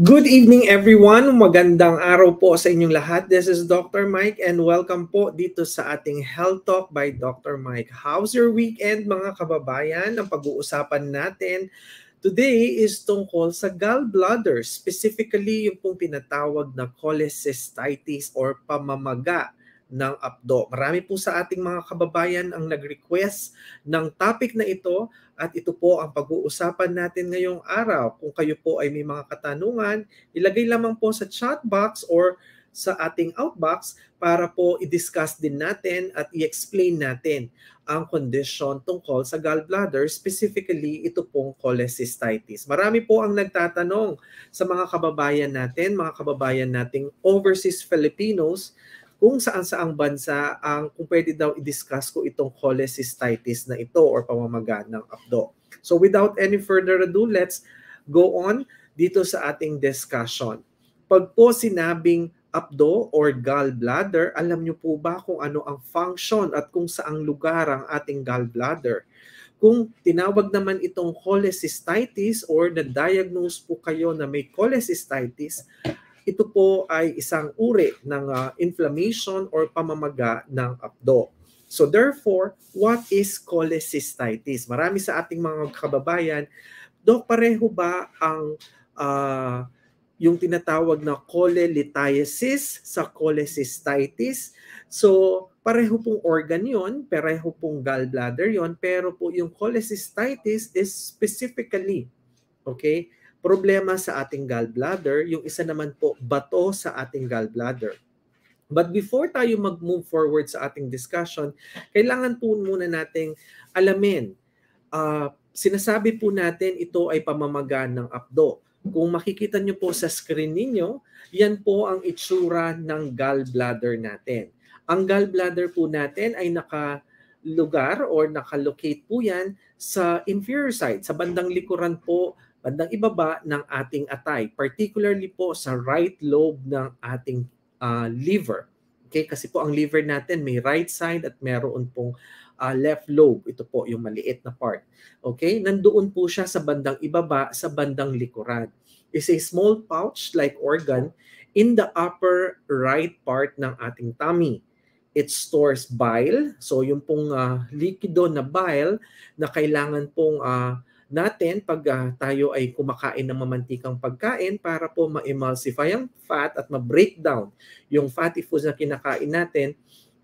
Good evening everyone. Magandang araw po sa inyong lahat. This is Dr. Mike and welcome po dito sa ating Health Talk by Dr. Mike. How's your weekend mga kababayan? Ang pag-uusapan natin today is tungkol sa gallbladder, specifically yung pong tinatawag na cholecystitis or pamamaga ng apdo. Marami po sa ating mga kababayan ang nag-request ng topic na ito at ito po ang pag-uusapan natin ngayong araw. Kung kayo po ay may mga katanungan, ilagay lamang po sa chat box or sa ating outbox para po i-discuss din natin at i-explain natin ang condition tungkol sa gallbladder, specifically ito pong cholecystitis. Marami po ang nagtatanong sa mga kababayan natin, mga kababayan nating overseas Filipinos kung saan saang bansa ang kung pwede daw i-discuss ko itong cholecystitis na ito or pamamaga ng abdo. So without any further ado, let's go on dito sa ating discussion. Pag po sinabing abdo or gallbladder, alam niyo po ba kung ano ang function at kung saang lugar ang ating gallbladder? Kung tinawag naman itong cholecystitis or na-diagnose po kayo na may cholecystitis, ito po ay isang uri ng uh, inflammation or pamamaga ng abdo. So therefore, what is cholecystitis? Marami sa ating mga kababayan, Dok, pareho ba ang uh, yung tinatawag na cholelithiasis sa cholecystitis? So, pareho pong organ yon, pareho pong gallbladder yon, pero po yung cholecystitis is specifically, okay, problema sa ating gallbladder, yung isa naman po bato sa ating gallbladder. But before tayo mag-move forward sa ating discussion, kailangan po muna nating alamin. Uh, sinasabi po natin ito ay pamamaga ng apdo. Kung makikita nyo po sa screen ninyo, yan po ang itsura ng gallbladder natin. Ang gallbladder po natin ay naka lugar or nakalocate po yan sa inferior side, sa bandang likuran po bandang ibaba ng ating atay, particularly po sa right lobe ng ating uh, liver. Okay, kasi po ang liver natin may right side at meron pong uh, left lobe. Ito po yung maliit na part. Okay, nandoon po siya sa bandang ibaba, sa bandang likuran. Is a small pouch-like organ in the upper right part ng ating tummy. It stores bile. So yung pong uh, likido na bile na kailangan pong uh, natin pag uh, tayo ay kumakain ng mamantikang pagkain para po ma-emulsify ang fat at ma-break down yung fatty foods na kinakain natin,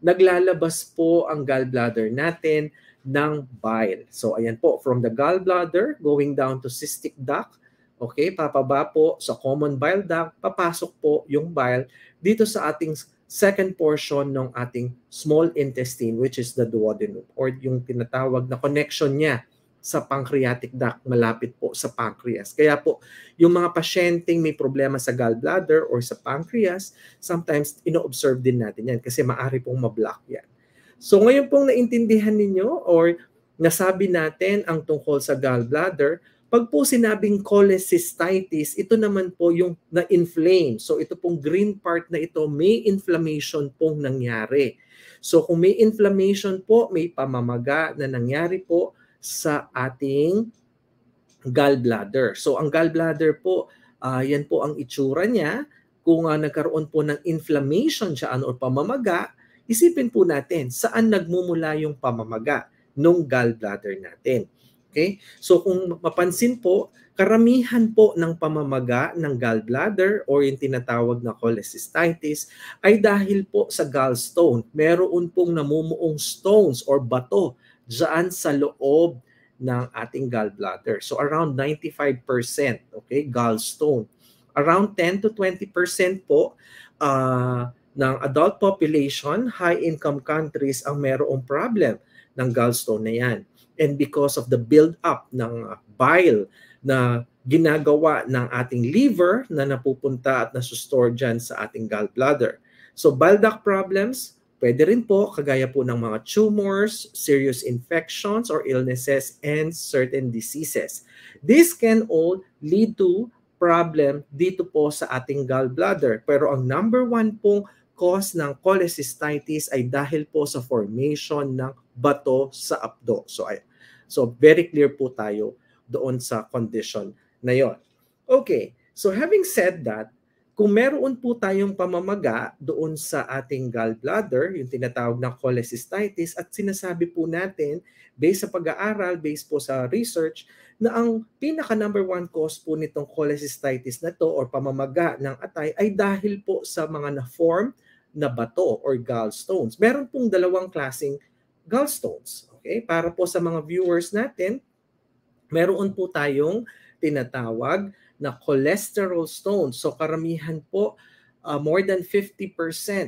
naglalabas po ang gallbladder natin ng bile. So ayan po, from the gallbladder going down to cystic duct, okay, papaba po sa common bile duct, papasok po yung bile dito sa ating second portion ng ating small intestine which is the duodenum or yung tinatawag na connection niya sa pancreatic duct malapit po sa pancreas. Kaya po, yung mga pasyenteng may problema sa gallbladder or sa pancreas, sometimes ino-observe din natin yan kasi maari pong mablock yan. So ngayon pong naintindihan ninyo or nasabi natin ang tungkol sa gallbladder, pag po sinabing cholecystitis, ito naman po yung na-inflame. So ito pong green part na ito, may inflammation pong nangyari. So kung may inflammation po, may pamamaga na nangyari po, sa ating gallbladder. So ang gallbladder po, uh, yan po ang itsura niya. Kung uh, nagkaroon po ng inflammation siya o pamamaga, isipin po natin saan nagmumula yung pamamaga ng gallbladder natin. Okay? So kung mapansin po, karamihan po ng pamamaga ng gallbladder or yung tinatawag na cholecystitis ay dahil po sa gallstone. Meron pong namumuong stones or bato dyan sa loob ng ating gallbladder. So around 95%, okay, gallstone. Around 10 to 20% po uh, ng adult population, high-income countries ang merong problem ng gallstone na yan. And because of the build-up ng bile na ginagawa ng ating liver na napupunta at nasustore dyan sa ating gallbladder. So bile duct problems, Pwede rin po, kagaya po ng mga tumors, serious infections or illnesses, and certain diseases. This can all lead to problem dito po sa ating gallbladder. Pero ang number one pong cause ng cholecystitis ay dahil po sa formation ng bato sa abdo. So, ay, so very clear po tayo doon sa condition na yon. Okay, So having said that, kung meron po tayong pamamaga doon sa ating gallbladder, yung tinatawag na cholecystitis, at sinasabi po natin, based sa pag-aaral, based po sa research, na ang pinaka number one cause po nitong cholecystitis na to or pamamaga ng atay ay dahil po sa mga na-form na bato or gallstones. Meron pong dalawang klasing gallstones. Okay? Para po sa mga viewers natin, meron po tayong tinatawag na cholesterol stones. So karamihan po uh, more than 50%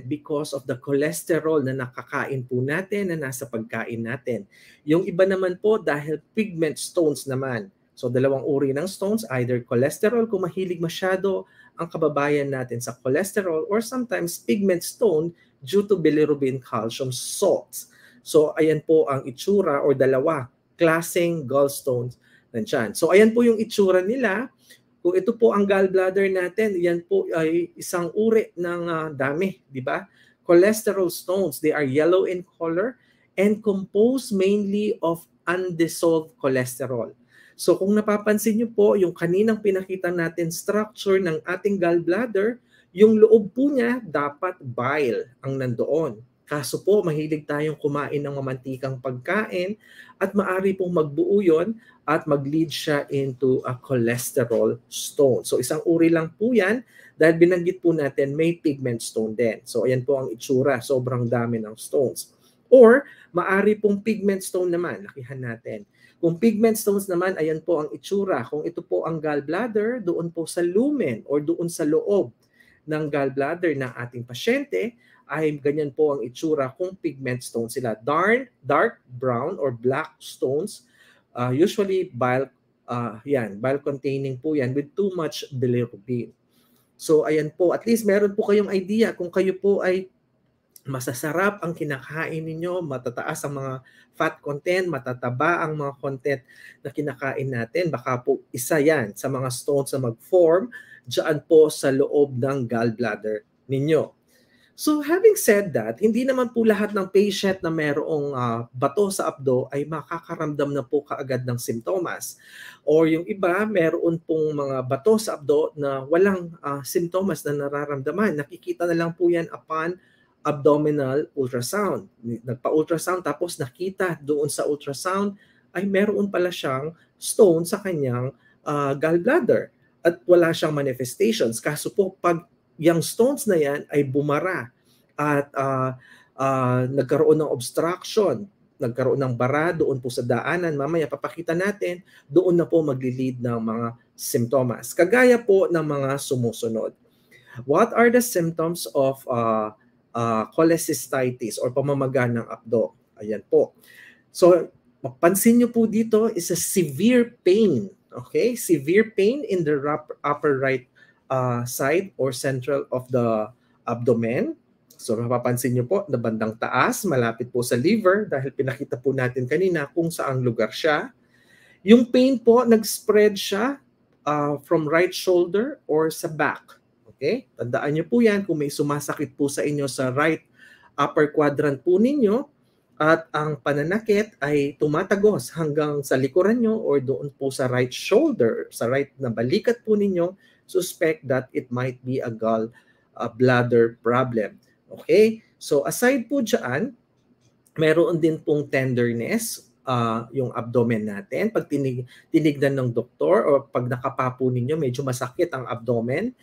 because of the cholesterol na nakakain po natin na nasa pagkain natin. Yung iba naman po dahil pigment stones naman. So dalawang uri ng stones, either cholesterol kung mahilig masyado ang kababayan natin sa cholesterol or sometimes pigment stone due to bilirubin calcium salts. So ayan po ang itsura or dalawa klaseng gallstones nandyan. So ayan po yung itsura nila. Kung ito po ang gallbladder natin, yan po ay isang uri ng uh, dami, di ba? Cholesterol stones, they are yellow in color and composed mainly of undissolved cholesterol. So kung napapansin niyo po, yung kaninang pinakita natin structure ng ating gallbladder, yung loob po niya dapat bile ang nandoon. Kaso po, mahilig tayong kumain ng mamantikang pagkain at maari pong magbuo yon at mag-lead siya into a cholesterol stone. So isang uri lang po yan dahil binanggit po natin may pigment stone din. So ayan po ang itsura, sobrang dami ng stones. Or maari pong pigment stone naman, lakihan natin. Kung pigment stones naman, ayan po ang itsura. Kung ito po ang gallbladder, doon po sa lumen or doon sa loob ng gallbladder ng ating pasyente, ay ganyan po ang itsura kung pigment stones sila. Dark, dark brown or black stones, uh, usually bile, uh, yan, bile containing po yan with too much bilirubin. So ayan po, at least meron po kayong idea kung kayo po ay masasarap ang kinakain ninyo, matataas ang mga fat content, matataba ang mga content na kinakain natin. Baka po isa yan sa mga stones na mag-form dyan po sa loob ng gallbladder ninyo. So having said that, hindi naman po lahat ng patient na mayroong uh, bato sa abdo ay makakaramdam na po kaagad ng simptomas. Or yung iba, meron pong mga bato sa abdo na walang uh, simptomas na nararamdaman. Nakikita na lang po yan upon abdominal ultrasound. Nagpa-ultrasound tapos nakita doon sa ultrasound ay meron pala siyang stone sa kanyang uh, gallbladder at wala siyang manifestations. Kaso po pag yung stones na yan ay bumara at uh, uh, nagkaroon ng obstruction, nagkaroon ng bara doon po sa daanan. Mamaya papakita natin, doon na po magli-lead ng mga simptomas. Kagaya po ng mga sumusunod. What are the symptoms of uh, uh, cholecystitis or pamamaga ng abdo? Ayan po. So, mapansin nyo po dito is a severe pain. Okay? Severe pain in the upper right uh, side or central of the abdomen. So mapapansin niyo po na bandang taas, malapit po sa liver dahil pinakita po natin kanina kung saang lugar siya. Yung pain po, nag-spread siya uh, from right shoulder or sa back. Okay? Tandaan niyo po yan kung may sumasakit po sa inyo sa right upper quadrant po ninyo at ang pananakit ay tumatagos hanggang sa likuran nyo or doon po sa right shoulder, sa right na balikat po ninyo, suspect that it might be a gall uh, bladder problem. Okay? So aside po dyan, meron din pong tenderness uh, yung abdomen natin. Pag tinig, tinignan ng doktor o pag nakapapo ninyo, medyo masakit ang abdomen.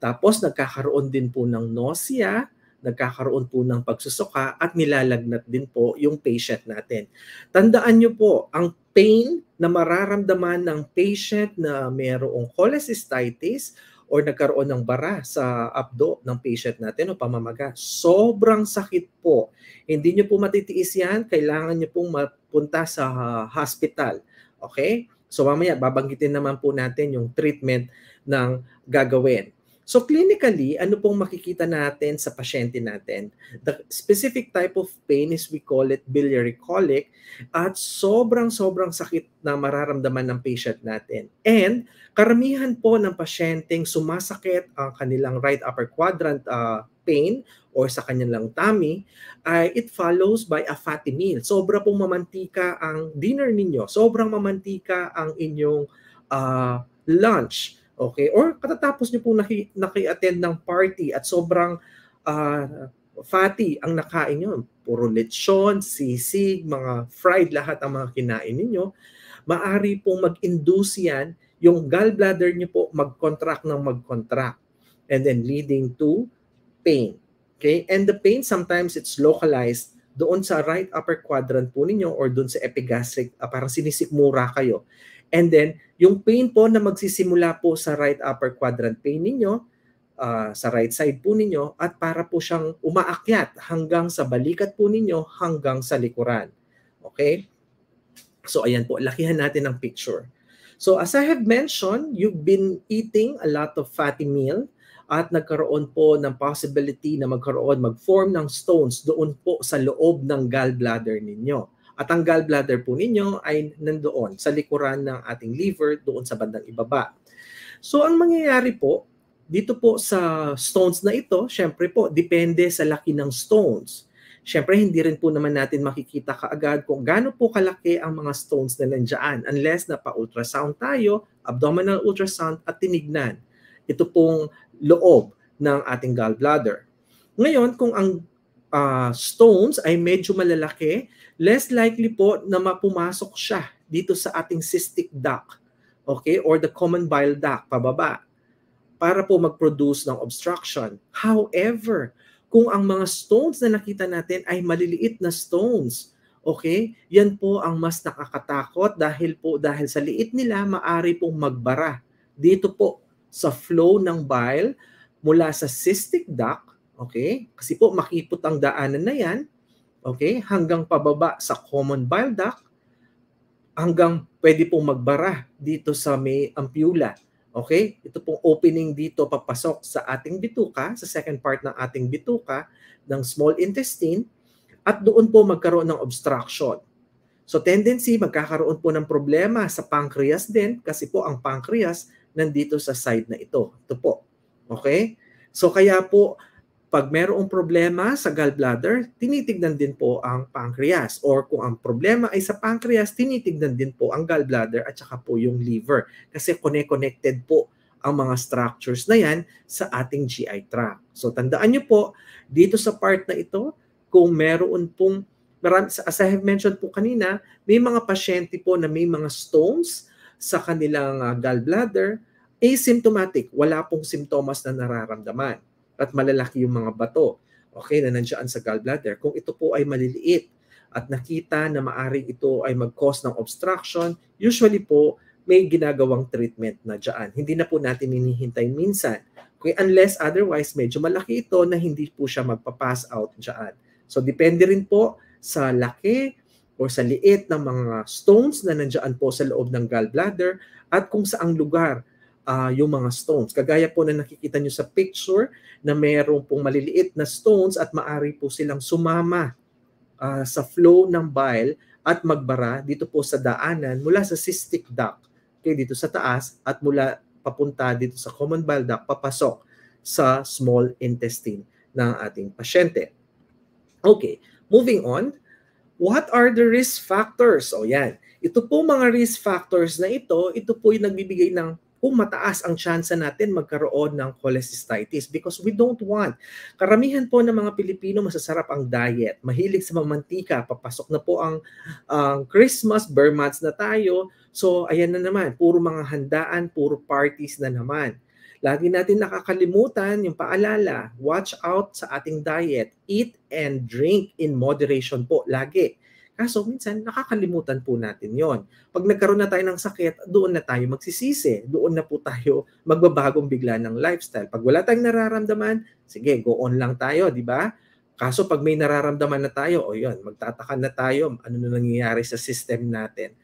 Tapos nagkakaroon din po ng nausea, nagkakaroon po ng pagsusuka at nilalagnat din po yung patient natin. Tandaan nyo po, ang pain na mararamdaman ng patient na mayroong cholecystitis or nagkaroon ng bara sa abdo ng patient natin o pamamaga. Sobrang sakit po. Hindi nyo po matitiis yan. Kailangan nyo pong mapunta sa hospital. Okay? So mamaya, babanggitin naman po natin yung treatment ng gagawin. So clinically, ano pong makikita natin sa pasyente natin? The specific type of pain is we call it biliary colic at sobrang-sobrang sakit na mararamdaman ng patient natin. And karamihan po ng pasyenteng sumasakit ang kanilang right upper quadrant uh, pain or sa kanilang tummy, uh, it follows by a fatty meal. Sobra pong mamantika ang dinner ninyo. Sobrang mamantika ang inyong uh, lunch Okay? Or katatapos nyo po naki, naki-attend ng party at sobrang uh, fatty ang nakain nyo. Puro lechon, sisig, mga fried, lahat ang mga kinain ninyo. Maari pong mag-induce yan yung gallbladder nyo po mag-contract ng mag-contract and then leading to pain. Okay? And the pain sometimes it's localized doon sa right upper quadrant po ninyo or doon sa epigastric, uh, parang sinisikmura kayo. And then, yung pain po na magsisimula po sa right upper quadrant pain ninyo, uh, sa right side po ninyo, at para po siyang umaakyat hanggang sa balikat po ninyo, hanggang sa likuran. Okay? So, ayan po, lakihan natin ang picture. So, as I have mentioned, you've been eating a lot of fatty meal at nagkaroon po ng possibility na magkaroon, mag-form ng stones doon po sa loob ng gallbladder ninyo. At ang gallbladder po ninyo ay nandoon sa likuran ng ating liver doon sa bandang ibaba. So ang mangyayari po, dito po sa stones na ito, syempre po, depende sa laki ng stones. Syempre, hindi rin po naman natin makikita kaagad kung gaano po kalaki ang mga stones na nandiyan unless na pa-ultrasound tayo, abdominal ultrasound at tinignan. Ito pong loob ng ating gallbladder. Ngayon, kung ang uh, stones ay medyo malalaki, less likely po na mapumasok siya dito sa ating cystic duct, okay, or the common bile duct pababa para po mag-produce ng obstruction. However, kung ang mga stones na nakita natin ay maliliit na stones, okay, yan po ang mas nakakatakot dahil po dahil sa liit nila maari pong magbara dito po sa flow ng bile mula sa cystic duct, okay? Kasi po makipot ang daanan na yan, okay? Hanggang pababa sa common bile duct, hanggang pwede pong magbara dito sa may ampulla. Okay? Ito pong opening dito papasok sa ating bituka, sa second part ng ating bituka ng small intestine at doon po magkaroon ng obstruction. So tendency magkakaroon po ng problema sa pancreas din kasi po ang pancreas nandito sa side na ito. Ito po. Okay? So kaya po, pag merong problema sa gallbladder, tinitignan din po ang pancreas. Or kung ang problema ay sa pancreas, tinitignan din po ang gallbladder at saka po yung liver. Kasi connected po ang mga structures na yan sa ating GI tract. So tandaan nyo po, dito sa part na ito, kung meron pong, as I have mentioned po kanina, may mga pasyente po na may mga stones, sa kanilang uh, gallbladder, asymptomatic, wala pong simptomas na nararamdaman at malalaki yung mga bato okay, na nandiyan sa gallbladder. Kung ito po ay maliliit at nakita na maaring ito ay mag-cause ng obstruction, usually po may ginagawang treatment na dyan. Hindi na po natin hinihintay minsan. Okay, unless otherwise medyo malaki ito na hindi po siya magpa-pass out dyan. So depende rin po sa laki o sa liit ng mga stones na nandiyan po sa loob ng gallbladder at kung saang lugar uh, yung mga stones. Kagaya po na nakikita nyo sa picture na mayroong pong maliliit na stones at maari po silang sumama uh, sa flow ng bile at magbara dito po sa daanan mula sa cystic duct okay, dito sa taas at mula papunta dito sa common bile duct papasok sa small intestine ng ating pasyente. Okay, moving on. What are the risk factors? O yan. Ito po mga risk factors na ito, ito po yung nagbibigay ng kung mataas ang tsansa natin magkaroon ng cholecystitis because we don't want. Karamihan po ng mga Pilipino masasarap ang diet. Mahilig sa mamantika. Papasok na po ang uh, Christmas, bare months na tayo. So ayan na naman, puro mga handaan, puro parties na naman. Lagi natin nakakalimutan yung paalala, watch out sa ating diet. Eat and drink in moderation po lagi. Kaso minsan nakakalimutan po natin yon. Pag nagkaroon na tayo ng sakit, doon na tayo magsisisi. Doon na po tayo magbabagong bigla ng lifestyle. Pag wala tayong nararamdaman, sige, go on lang tayo, di ba? Kaso pag may nararamdaman na tayo, o yun, magtataka na tayo, ano na nangyayari sa system natin.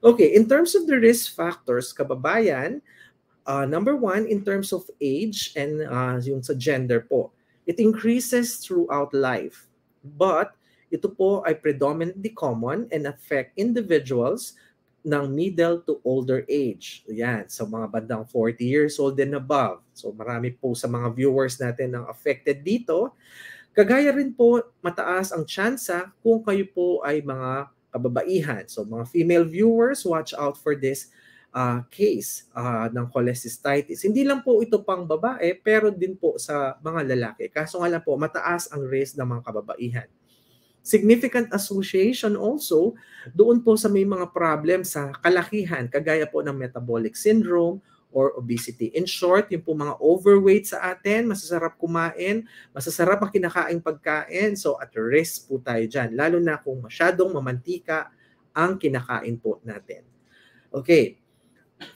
Okay, in terms of the risk factors, kababayan, Uh, number one, in terms of age and uh, yung sa gender po, it increases throughout life. But ito po ay predominantly common and affect individuals ng middle to older age. Yan, sa mga bandang 40 years old and above. So marami po sa mga viewers natin ang affected dito. Kagaya rin po, mataas ang tsansa kung kayo po ay mga kababaihan. So mga female viewers, watch out for this uh, case uh, ng cholecystitis. Hindi lang po ito pang babae, pero din po sa mga lalaki. Kaso nga lang po, mataas ang risk ng mga kababaihan. Significant association also doon po sa may mga problem sa kalakihan, kagaya po ng metabolic syndrome or obesity. In short, yung po mga overweight sa atin, masasarap kumain, masasarap ang kinakaing pagkain, so at risk po tayo dyan, lalo na kung masyadong mamantika ang kinakain po natin. Okay,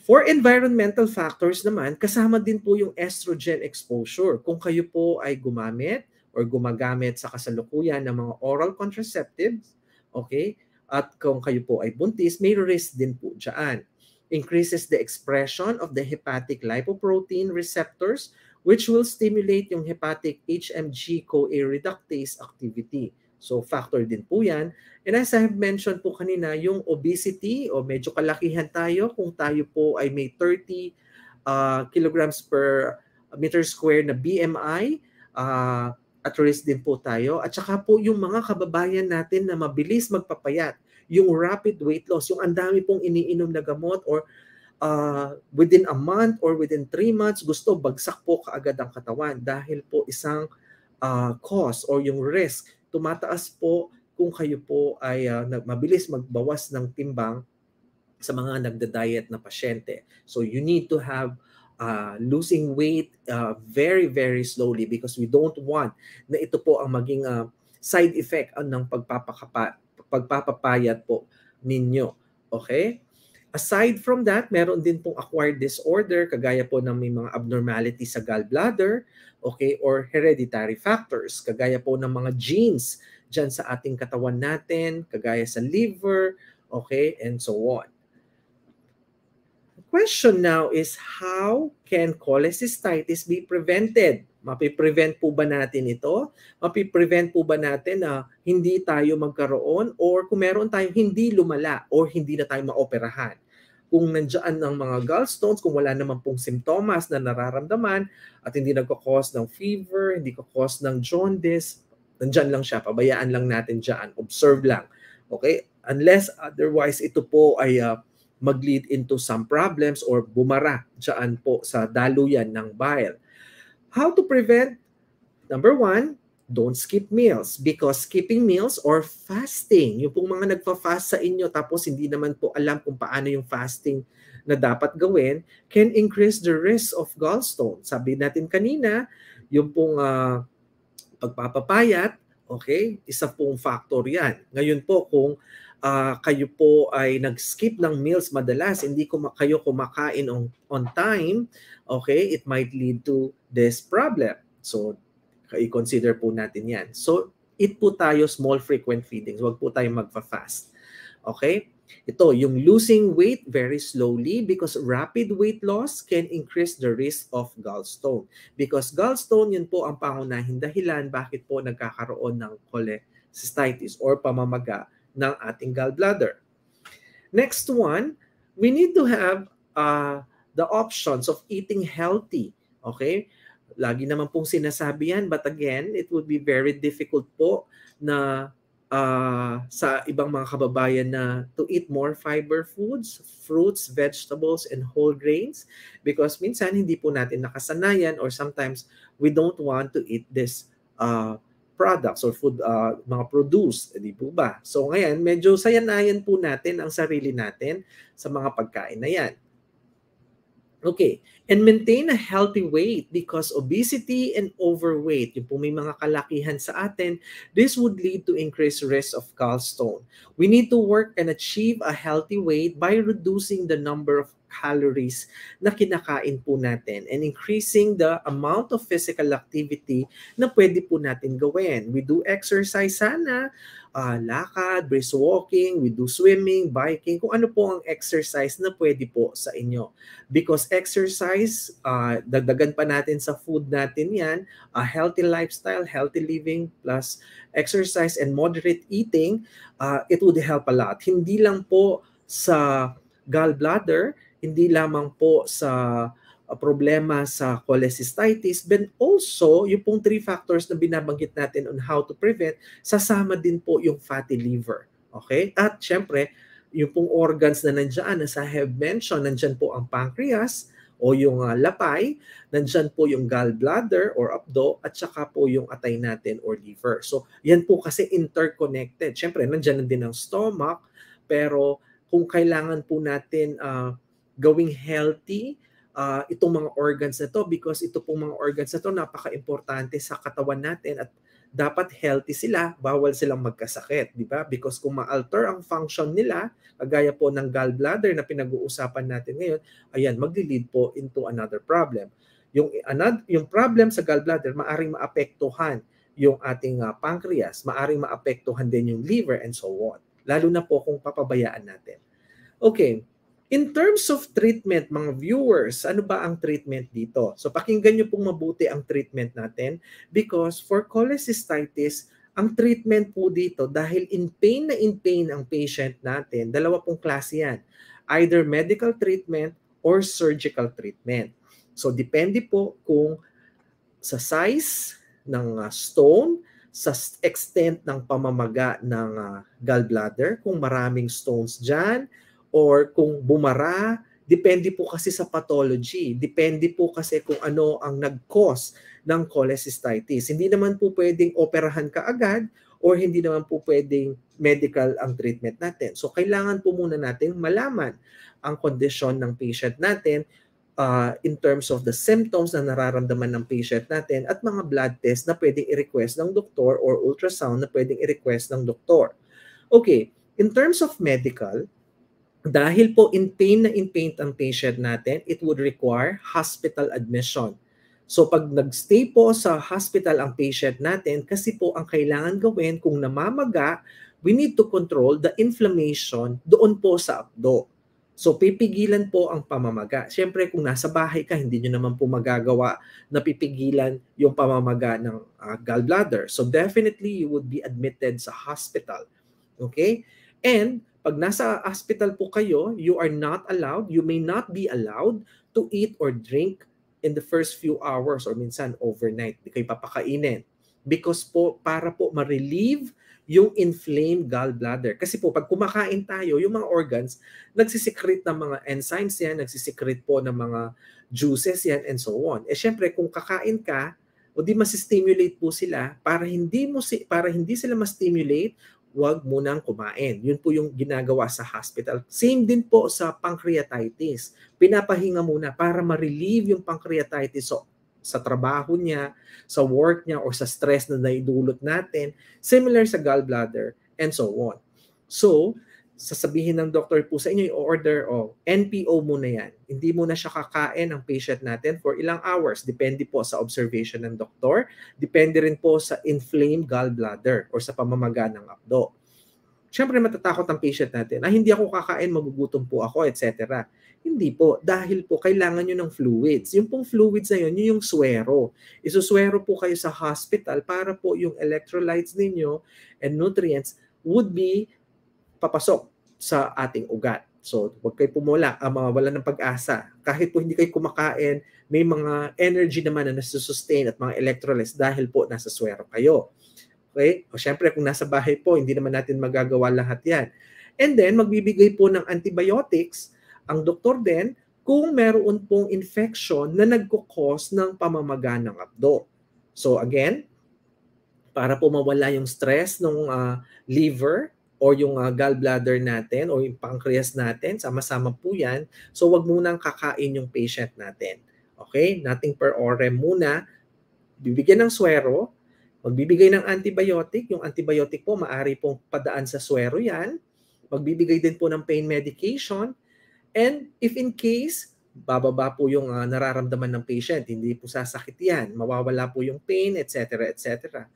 For environmental factors naman, kasama din po yung estrogen exposure. Kung kayo po ay gumamit or gumagamit sa kasalukuyan ng mga oral contraceptives, okay, at kung kayo po ay buntis, may risk din po dyan. Increases the expression of the hepatic lipoprotein receptors which will stimulate yung hepatic HMG-CoA reductase activity. So factor din po yan. And as I have mentioned po kanina, yung obesity o medyo kalakihan tayo kung tayo po ay may 30 uh, kilograms per meter square na BMI, uh, at risk din po tayo. At saka po yung mga kababayan natin na mabilis magpapayat, yung rapid weight loss, yung ang dami pong iniinom na gamot or uh, within a month or within three months, gusto bagsak po kaagad ang katawan dahil po isang uh, cause or yung risk tumataas po kung kayo po ay uh, mabilis magbawas ng timbang sa mga nagda-diet na pasyente. So you need to have uh, losing weight uh, very, very slowly because we don't want na ito po ang maging uh, side effect ng pagpapakapa, pagpapapayat po ninyo. Okay? Aside from that, meron din pong acquired disorder, kagaya po ng may mga abnormality sa gallbladder, okay, or hereditary factors, kagaya po ng mga genes dyan sa ating katawan natin, kagaya sa liver, okay, and so on. Question now is how can cholecystitis be prevented? Mapiprevent po ba natin ito? Mapiprevent po ba natin na hindi tayo magkaroon or kung meron tayong hindi lumala or hindi na tayo maoperahan? kung nandiyan ng mga gallstones, kung wala naman pong simptomas na nararamdaman at hindi nagkakos ng fever, hindi nagkakos ng jaundice, nandyan lang siya, pabayaan lang natin dyan, observe lang. Okay? Unless otherwise ito po ay uh, mag-lead into some problems or bumara dyan po sa daluyan ng bile. How to prevent? Number one, don't skip meals because skipping meals or fasting, yung pong mga nagfa-fast sa inyo tapos hindi naman po alam kung paano yung fasting na dapat gawin, can increase the risk of gallstone. Sabi natin kanina, yung pong uh, pagpapapayat, okay, isa pong factor yan. Ngayon po kung uh, kayo po ay nag-skip ng meals madalas, hindi ko kayo kumakain on, on time, okay, it might lead to this problem. So i-consider po natin yan. So, eat po tayo small frequent feedings. Huwag po tayo magfa-fast. Okay? Ito, yung losing weight very slowly because rapid weight loss can increase the risk of gallstone. Because gallstone, yun po ang pangunahing dahilan bakit po nagkakaroon ng cholecystitis or pamamaga ng ating gallbladder. Next one, we need to have uh, the options of eating healthy. Okay? Lagi naman pong sinasabi yan, but again, it would be very difficult po na uh, sa ibang mga kababayan na to eat more fiber foods, fruits, vegetables, and whole grains because minsan hindi po natin nakasanayan or sometimes we don't want to eat this uh, products or food uh, mga produce, di po ba? So ngayon, medyo sayanayan po natin ang sarili natin sa mga pagkain na yan. Okay. And maintain a healthy weight because obesity and overweight, yung po may mga kalakihan sa atin, this would lead to increased risk of gallstone. We need to work and achieve a healthy weight by reducing the number of calories na kinakain po natin and increasing the amount of physical activity na pwede po natin gawin. We do exercise sana, uh, lakad, brisk walking, we do swimming, biking, kung ano po ang exercise na pwede po sa inyo. Because exercise, uh, dagdagan pa natin sa food natin yan, a healthy lifestyle, healthy living, plus exercise and moderate eating, uh, it would help a lot. Hindi lang po sa gallbladder, hindi lamang po sa uh, problema sa cholecystitis, but also yung pong three factors na binabanggit natin on how to prevent, sasama din po yung fatty liver. Okay? At syempre, yung pong organs na nandiyan, as I have mentioned, nandiyan po ang pancreas o yung uh, lapay, nandiyan po yung gallbladder or abdo at saka po yung atay natin or liver. So yan po kasi interconnected. Siyempre, nandiyan din ang stomach, pero kung kailangan po natin uh, gawing healthy, uh, itong mga organs na to because ito pong mga organs na to napaka-importante sa katawan natin at dapat healthy sila, bawal silang magkasakit, di ba? Because kung ma-alter ang function nila, kagaya po ng gallbladder na pinag-uusapan natin ngayon, ayan, magli-lead po into another problem. Yung another, yung problem sa gallbladder, maaring maapektuhan yung ating uh, pancreas, maaring maapektuhan din yung liver and so on. Lalo na po kung papabayaan natin. Okay, In terms of treatment, mga viewers, ano ba ang treatment dito? So pakinggan nyo pong mabuti ang treatment natin because for cholecystitis, ang treatment po dito dahil in pain na in pain ang patient natin, dalawa pong klase yan. Either medical treatment or surgical treatment. So depende po kung sa size ng uh, stone, sa extent ng pamamaga ng uh, gallbladder, kung maraming stones dyan, or kung bumara, depende po kasi sa pathology. Depende po kasi kung ano ang nag-cause ng cholecystitis. Hindi naman po pwedeng operahan ka agad or hindi naman po pwedeng medical ang treatment natin. So kailangan po muna natin malaman ang kondisyon ng patient natin uh, in terms of the symptoms na nararamdaman ng patient natin at mga blood test na pwedeng i-request ng doktor or ultrasound na pwedeng i-request ng doktor. Okay, in terms of medical, dahil po in pain na in pain ang patient natin, it would require hospital admission. So pag nagstay po sa hospital ang patient natin, kasi po ang kailangan gawin kung namamaga, we need to control the inflammation doon po sa abdo. So pipigilan po ang pamamaga. Siyempre kung nasa bahay ka, hindi nyo naman po magagawa na pipigilan yung pamamaga ng uh, gallbladder. So definitely you would be admitted sa hospital. Okay? And pag nasa hospital po kayo, you are not allowed, you may not be allowed to eat or drink in the first few hours or minsan overnight. Di kayo papakainin. Because po, para po ma-relieve yung inflamed gallbladder. Kasi po, pag kumakain tayo, yung mga organs, nagsisecrete ng mga enzymes yan, nagsisecrete po ng mga juices yan, and so on. Eh syempre, kung kakain ka, o di mas-stimulate po sila para hindi mo si para hindi sila ma-stimulate huwag munang kumain. Yun po yung ginagawa sa hospital. Same din po sa pancreatitis. Pinapahinga muna para ma-relieve yung pancreatitis so, sa trabaho niya, sa work niya, or sa stress na naidulot natin. Similar sa gallbladder, and so on. So, sasabihin ng doctor po sa inyo, i-order, oh, NPO muna yan. Hindi muna siya kakain ang patient natin for ilang hours. Depende po sa observation ng doktor. Depende rin po sa inflamed gallbladder or sa pamamaga ng abdo. Siyempre matatakot ang patient natin, ah, hindi ako kakain, magugutom po ako, etc. Hindi po, dahil po kailangan nyo ng fluids. Yung pong fluids na yun, yun yung swero. Isuswero po kayo sa hospital para po yung electrolytes ninyo and nutrients would be papasok sa ating ugat. So, huwag kayo pumula, uh, mawala ng pag-asa. Kahit po hindi kayo kumakain, may mga energy naman na nasusustain at mga electrolytes dahil po nasa swero kayo. Okay? O syempre, kung nasa bahay po, hindi naman natin magagawa lahat yan. And then, magbibigay po ng antibiotics ang doktor din kung meron pong infection na nagkukos ng pamamaga ng abdo. So again, para po mawala yung stress ng uh, liver, or yung uh, gallbladder natin or yung pancreas natin, sama-sama po yan. So wag munang kakain yung patient natin. Okay? Nothing per orem muna. Bibigyan ng swero, magbibigay ng antibiotic. Yung antibiotic po, maari pong padaan sa swero yan. Magbibigay din po ng pain medication. And if in case, bababa po yung uh, nararamdaman ng patient, hindi po sasakit yan, mawawala po yung pain, etc. etc.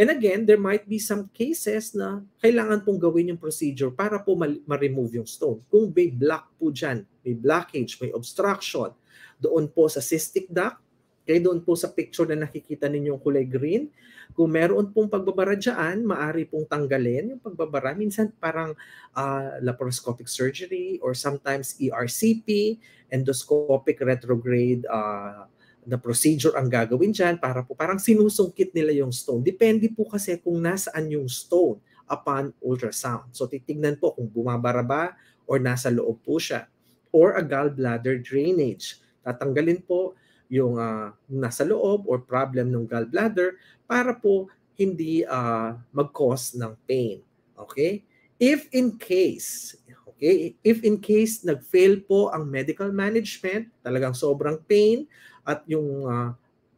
And again, there might be some cases na kailangan pong gawin yung procedure para po ma-remove yung stone. Kung may block po dyan, may blockage, may obstruction, doon po sa cystic duct, kaya doon po sa picture na nakikita ninyo yung kulay green, kung meron pong pagbabara dyan, maari pong tanggalin yung pagbabara. Minsan parang uh, laparoscopic surgery or sometimes ERCP, endoscopic retrograde uh, na procedure ang gagawin dyan para po parang sinusungkit nila yung stone. Depende po kasi kung nasaan yung stone. upon ultrasound. So titignan po kung bumabara ba or nasa loob po siya. Or a gallbladder drainage. Tatanggalin po yung uh, nasa loob or problem ng gallbladder para po hindi uh, mag-cause ng pain. Okay? If in case, okay, if in case nag-fail po ang medical management, talagang sobrang pain at yung uh,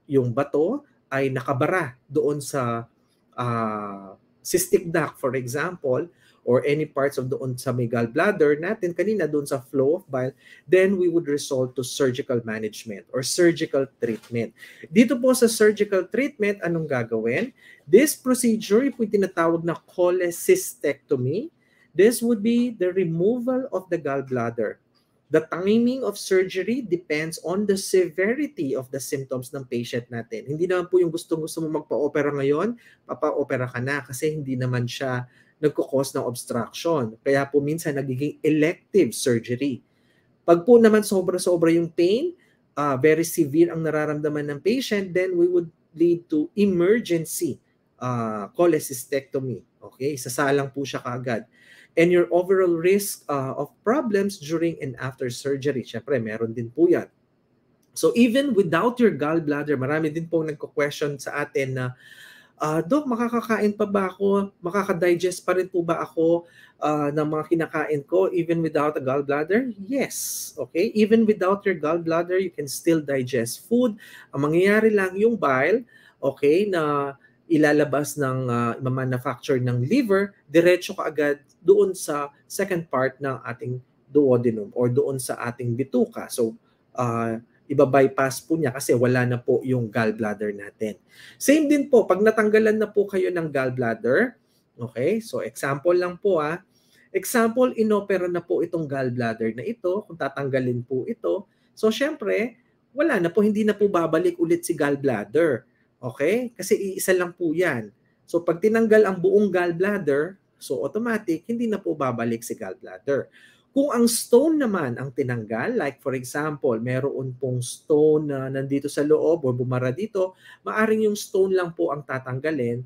yung bato ay nakabara doon sa uh, cystic duct for example or any parts of doon sa may gallbladder natin kanina doon sa flow of bile, then we would resort to surgical management or surgical treatment. Dito po sa surgical treatment, anong gagawin? This procedure, po tinatawag na cholecystectomy. This would be the removal of the gallbladder. The timing of surgery depends on the severity of the symptoms ng patient natin. Hindi naman po yung gusto-gusto mo magpa-opera ngayon, papa-opera ka na kasi hindi naman siya nagkukos ng obstruction. Kaya po minsan nagiging elective surgery. Pag po naman sobra-sobra yung pain, uh, very severe ang nararamdaman ng patient, then we would lead to emergency uh, cholecystectomy. Okay, sasalang po siya kaagad and your overall risk uh, of problems during and after surgery. Siyempre, meron din po yan. So even without your gallbladder, marami din po nagko-question sa atin na, uh, Dok, makakakain pa ba ako? Makakadigest pa rin po ba ako uh, ng mga kinakain ko even without a gallbladder? Yes. Okay? Even without your gallbladder, you can still digest food. Ang mangyayari lang yung bile, okay, na ilalabas ng uh, manufacture ng liver, diretso ka agad doon sa second part ng ating duodenum or doon sa ating bituka. So, uh, iba-bypass po niya kasi wala na po yung gallbladder natin. Same din po, pag natanggalan na po kayo ng gallbladder, okay, so example lang po ah, example, inopera na po itong gallbladder na ito, kung tatanggalin po ito, so syempre, wala na po, hindi na po babalik ulit si gallbladder. Okay? Kasi iisa lang po yan. So pag tinanggal ang buong gallbladder, so automatic, hindi na po babalik si gallbladder. Kung ang stone naman ang tinanggal, like for example, meron pong stone na nandito sa loob o bumara dito, maaring yung stone lang po ang tatanggalin,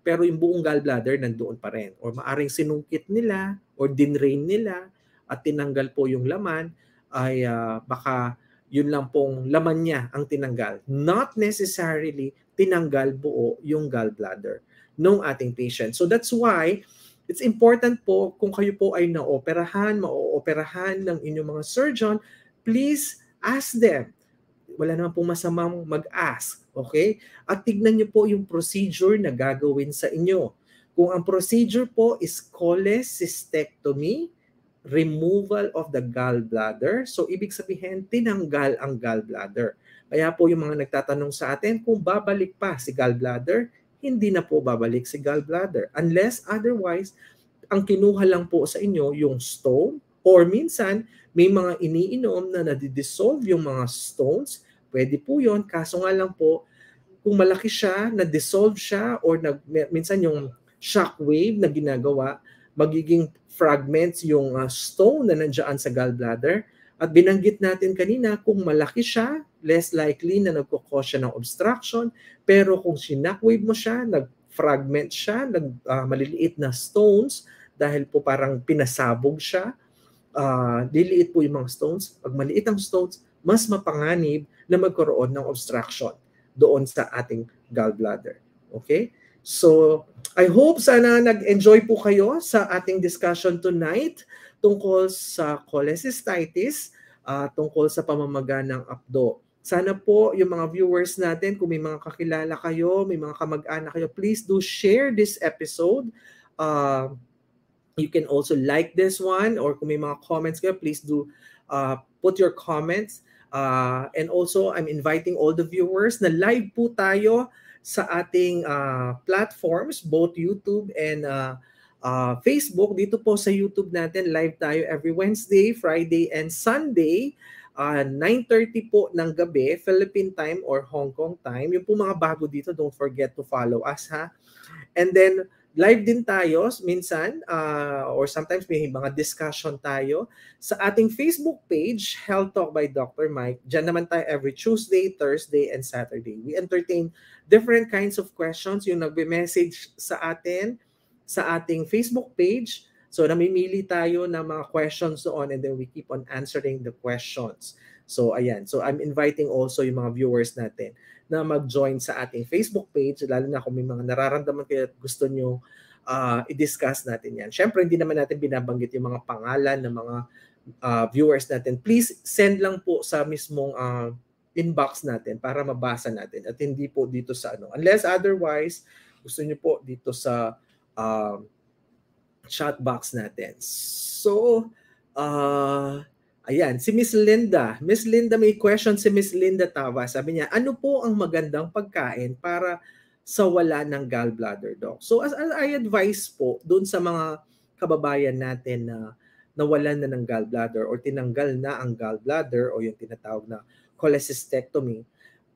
pero yung buong gallbladder nandoon pa rin. Or maaring sinungkit nila or dinrain nila at tinanggal po yung laman, ay uh, baka yun lang pong laman niya ang tinanggal. Not necessarily tinanggal buo yung gallbladder ng ating patient. So that's why it's important po kung kayo po ay naoperahan, maooperahan ng inyong mga surgeon, please ask them. Wala naman pong masamang mag-ask. Okay? At tignan niyo po yung procedure na gagawin sa inyo. Kung ang procedure po is cholecystectomy, removal of the gallbladder. So ibig sabihin, tinanggal ang gallbladder. Kaya po yung mga nagtatanong sa atin kung babalik pa si gallbladder, hindi na po babalik si gallbladder. Unless otherwise, ang kinuha lang po sa inyo yung stone or minsan may mga iniinom na nadidissolve yung mga stones, pwede po yon Kaso nga lang po, kung malaki siya, na-dissolve siya or nag, minsan yung shockwave na ginagawa, magiging fragments yung uh, stone na nandiyan sa gallbladder. At binanggit natin kanina, kung malaki siya, less likely na nagkukos siya ng obstruction. Pero kung sinackwave mo siya, nag-fragment siya, nag, uh, maliliit na stones, dahil po parang pinasabog siya, uh, liliit po yung mga stones. Pag maliit ang stones, mas mapanganib na magkaroon ng obstruction doon sa ating gallbladder. Okay? So, I hope sana nag-enjoy po kayo sa ating discussion tonight tungkol sa cholecystitis, uh, tungkol sa pamamaga ng apdo. Sana po yung mga viewers natin, kung may mga kakilala kayo, may mga kamag-anak kayo, please do share this episode. Uh, you can also like this one or kung may mga comments kayo, please do uh, put your comments. Uh, and also, I'm inviting all the viewers na live po tayo sa ating uh, platforms, both YouTube and uh, uh, Facebook. Dito po sa YouTube natin, live tayo every Wednesday, Friday, and Sunday uh, ah, 9.30 po ng gabi, Philippine time or Hong Kong time. Yung po mga bago dito, don't forget to follow us ha. And then, live din tayo minsan uh, or sometimes may mga discussion tayo sa ating Facebook page, Health Talk by Dr. Mike. Diyan naman tayo every Tuesday, Thursday, and Saturday. We entertain different kinds of questions. Yung nagbe-message sa atin, sa ating Facebook page. So namimili tayo ng mga questions doon and then we keep on answering the questions. So ayan, so I'm inviting also yung mga viewers natin na mag-join sa ating Facebook page, lalo na kung may mga nararamdaman kayo at gusto nyo uh, i-discuss natin yan. Siyempre, hindi naman natin binabanggit yung mga pangalan ng mga uh, viewers natin. Please send lang po sa mismong uh, inbox natin para mabasa natin at hindi po dito sa ano. Unless otherwise, gusto niyo po dito sa uh, chat box natin. So, uh, Ayan, si Miss Linda. Miss Linda, may question si Miss Linda Tava. Sabi niya, ano po ang magandang pagkain para sa wala ng gallbladder, doc? So as, as I advise po doon sa mga kababayan natin na nawalan na ng gallbladder or tinanggal na ang gallbladder o yung tinatawag na cholecystectomy,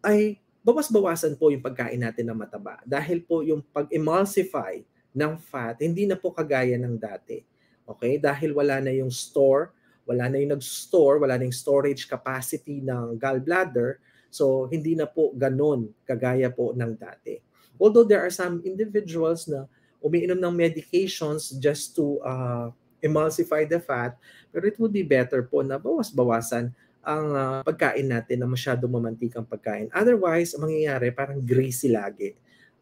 ay bawas-bawasan po yung pagkain natin ng mataba. Dahil po yung pag-emulsify ng fat, hindi na po kagaya ng dati. Okay? Dahil wala na yung store wala na yung nag-store, wala na yung storage capacity ng gallbladder, so hindi na po ganun kagaya po ng dati. Although there are some individuals na umiinom ng medications just to uh, emulsify the fat, pero it would be better po na bawas-bawasan ang uh, pagkain natin na masyado mamantikang pagkain. Otherwise, ang mangyayari parang greasy lagi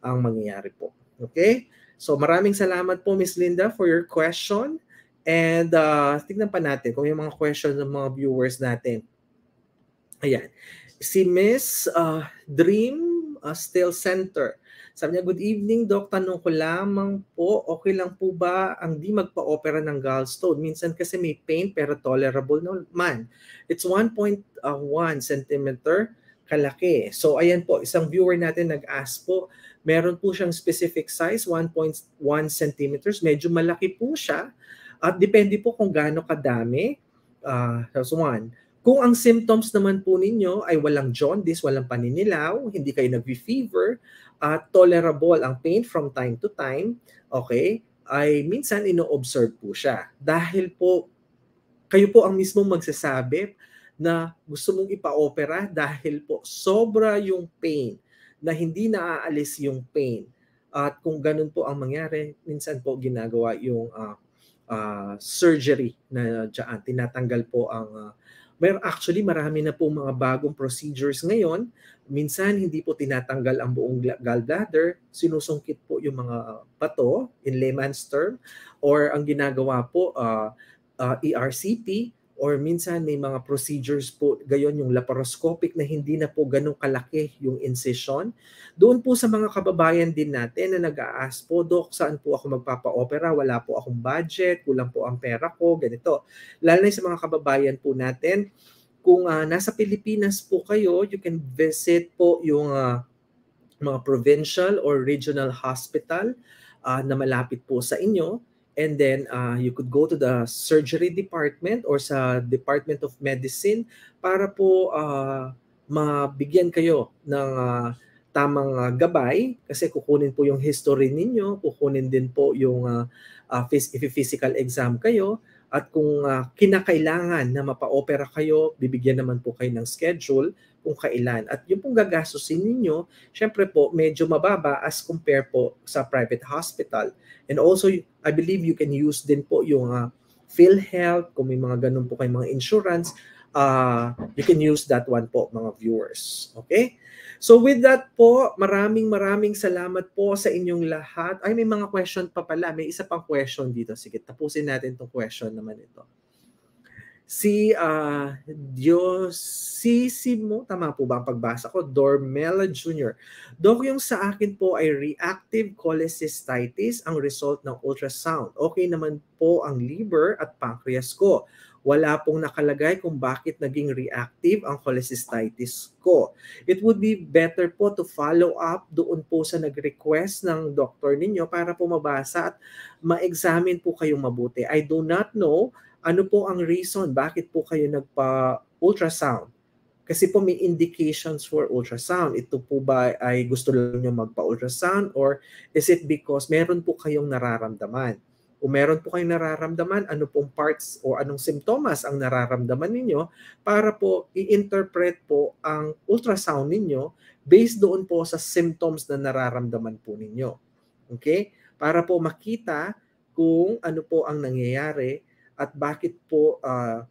ang mangyayari po. Okay? So maraming salamat po Miss Linda for your question. And uh, tignan pa natin kung yung mga questions ng mga viewers natin. Ayan. Si Miss uh, Dream uh, Still Center. Sabi niya, good evening, Doc. Tanong ko lamang po, okay lang po ba ang di magpa-opera ng gallstone? Minsan kasi may pain pero tolerable naman. It's 1.1 cm kalaki. So ayan po, isang viewer natin nag-ask po, meron po siyang specific size, 1.1 cm. Medyo malaki po siya at depende po kung gaano kadami. Uh, that's one. Kung ang symptoms naman po ninyo ay walang jaundice, walang paninilaw, hindi kayo nag-fever, at uh, tolerable ang pain from time to time, okay, ay minsan ino-observe po siya. Dahil po, kayo po ang mismo magsasabi na gusto mong ipa-opera dahil po sobra yung pain na hindi naaalis yung pain. At kung ganun po ang mangyari, minsan po ginagawa yung uh, uh, surgery na dyan. Tinatanggal po ang uh, may actually marami na po mga bagong procedures ngayon. Minsan hindi po tinatanggal ang buong gallbladder, sinusungkit po yung mga bato in layman's term or ang ginagawa po uh, uh, ERCP or minsan may mga procedures po gayon yung laparoscopic na hindi na po ganun kalaki yung incision. Doon po sa mga kababayan din natin na nag-a-ask po, Dok, saan po ako magpapa-opera? Wala po akong budget, kulang po ang pera ko, ganito. Lalo na sa mga kababayan po natin, kung uh, nasa Pilipinas po kayo, you can visit po yung uh, mga provincial or regional hospital uh, na malapit po sa inyo and then uh, you could go to the surgery department or sa Department of Medicine para po uh, mabigyan kayo ng uh, tamang uh, gabay. Kasi kukunin po yung history ninyo, kukunin din po yung uh, uh, physical exam kayo. At kung uh, kinakailangan na mapa-opera kayo, bibigyan naman po kayo ng schedule kung kailan. At yung pong gagastusin ninyo, syempre po medyo mababa as compare po sa private hospital. And also, I believe you can use din po yung uh, PhilHealth, kung may mga ganun po kayong mga insurance, uh, you can use that one po mga viewers. Okay? So with that po, maraming maraming salamat po sa inyong lahat. Ay, may mga question pa pala. May isa pang question dito. Sige, tapusin natin itong question naman ito. Si uh, Diosisimo, tama po ba ang pagbasa ko? Dormela Jr. Dok, yung sa akin po ay reactive cholecystitis ang result ng ultrasound. Okay naman po ang liver at pancreas ko wala pong nakalagay kung bakit naging reactive ang cholecystitis ko. It would be better po to follow up doon po sa nag-request ng doktor ninyo para po mabasa at ma-examine po kayong mabuti. I do not know ano po ang reason bakit po kayo nagpa-ultrasound. Kasi po may indications for ultrasound. Ito po ba ay gusto lang nyo magpa-ultrasound or is it because meron po kayong nararamdaman? Kung meron po kayong nararamdaman, ano pong parts o anong simptomas ang nararamdaman ninyo para po i-interpret po ang ultrasound ninyo based doon po sa symptoms na nararamdaman po ninyo. Okay? para po makita kung ano po ang nangyayari at bakit po uh,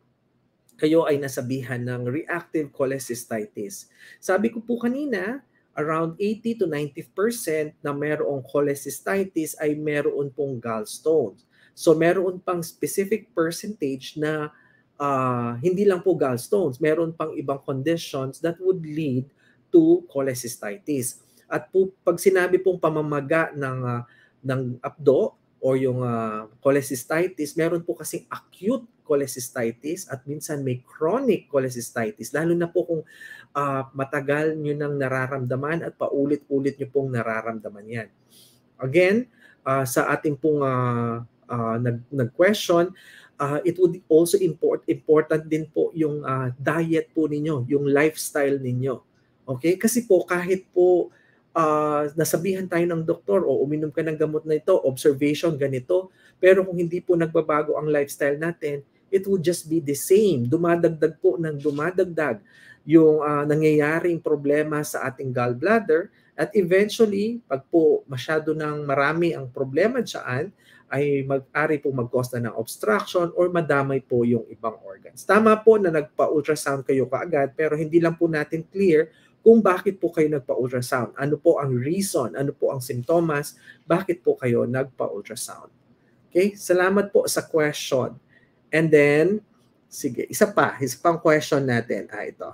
kayo ay nasabihan ng reactive cholecystitis. Sabi ko po kanina, around 80 to 90% na merong cholecystitis ay meron pong gallstones. So meron pang specific percentage na uh, hindi lang po gallstones, meron pang ibang conditions that would lead to cholecystitis. At po, pag sinabi pong pamamaga ng uh, ng abdo o yung uh, cholecystitis, meron po kasing acute cholecystitis at minsan may chronic cholecystitis, lalo na po kung uh, matagal nyo nang nararamdaman at paulit-ulit nyo pong nararamdaman yan. Again, uh, sa ating pong uh, uh, nag, nag-question, uh, it would also import, important din po yung uh, diet po ninyo, yung lifestyle ninyo. Okay? Kasi po kahit po uh, nasabihan tayo ng doktor o uminom ka ng gamot na ito, observation ganito, pero kung hindi po nagbabago ang lifestyle natin, it would just be the same. Dumadagdag po ng dumadagdag yung uh, nangyayaring problema sa ating gallbladder at eventually, pag po masyado ng marami ang problema dyan, ay mag-ari po mag-cause ng obstruction or madamay po yung ibang organs. Tama po na nagpa-ultrasound kayo kaagad pero hindi lang po natin clear kung bakit po kayo nagpa-ultrasound. Ano po ang reason, ano po ang simptomas, bakit po kayo nagpa-ultrasound. Okay, salamat po sa question. And then, sige, isa pa, isa pang question natin. Ah, ito.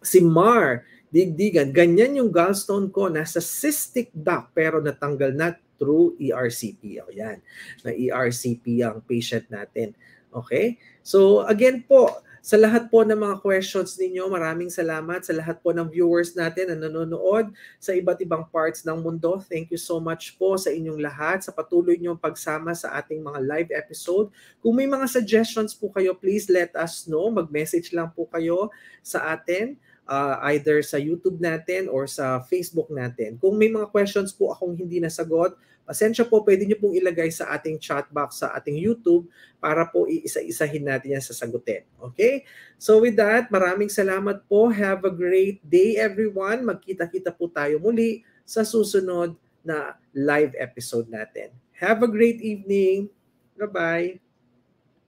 Si Mar, digdigan, ganyan yung gallstone ko, nasa cystic duct pero natanggal na through ERCP. O yan, na ERCP ang patient natin. Okay? So again po, sa lahat po ng mga questions ninyo, maraming salamat sa lahat po ng viewers natin na nanonood sa iba't ibang parts ng mundo. Thank you so much po sa inyong lahat sa patuloy niyong pagsama sa ating mga live episode. Kung may mga suggestions po kayo, please let us know. Mag-message lang po kayo sa atin uh, either sa YouTube natin or sa Facebook natin. Kung may mga questions po akong hindi nasagot, Pasensya po, pwede nyo pong ilagay sa ating chat box sa ating YouTube para po iisa-isahin natin yan sa sagutin. Okay? So with that, maraming salamat po. Have a great day everyone. Magkita-kita po tayo muli sa susunod na live episode natin. Have a great evening. Bye-bye.